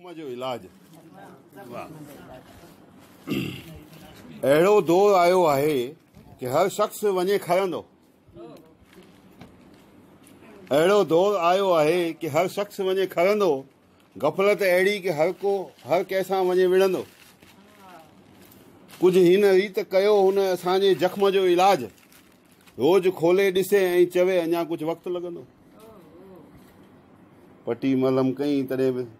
جکم جو علاج. اهڙو دور آيو آهي ڪه هر شخص وڃي کرندو اهڙو دور آيو آهي ڪه هر شخص وڃي کرندو گفلت اهڙي ڪه هر ڪو هر ڪنهن سان وڃي وڙهندو. ڪجهه هن ريت ڪيو هن اسان جي جکم جو علاج. روز کولي ڏسي ۽ چوي اڃا ڪجهه وقت لڳندو. پٽي ملم ڪئي تڏهن به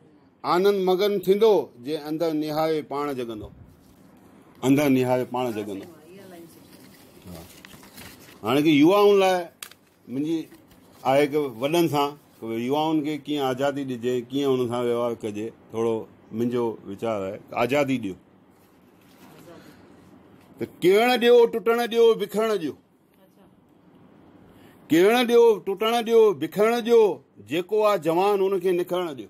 آنند مگن ٿيندو جي اندر نهاري پاڻ جڳندو. اندر نهاري پاڻ جڳندو. هاڻي ڪه يووائن لاءِ منهنجي آهي ڪه وڏن سان يووائن کي ڪيئن آزادي ڏجي ڪيئن هن سان ويوهار ڪجي ٿورو منهنجو ويچار آهي آزادي ڏيو. ته ڪرڻ ڏيو ٽٽڻ ڏيو بکرڻ ڏيو. ڪرڻ ڏيو ٽٽڻ ڏيو بکرڻ ڏيو جيڪو آهي جوان هن کي نکرڻ ڏيو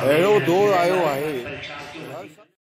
哎呦多来一碗哎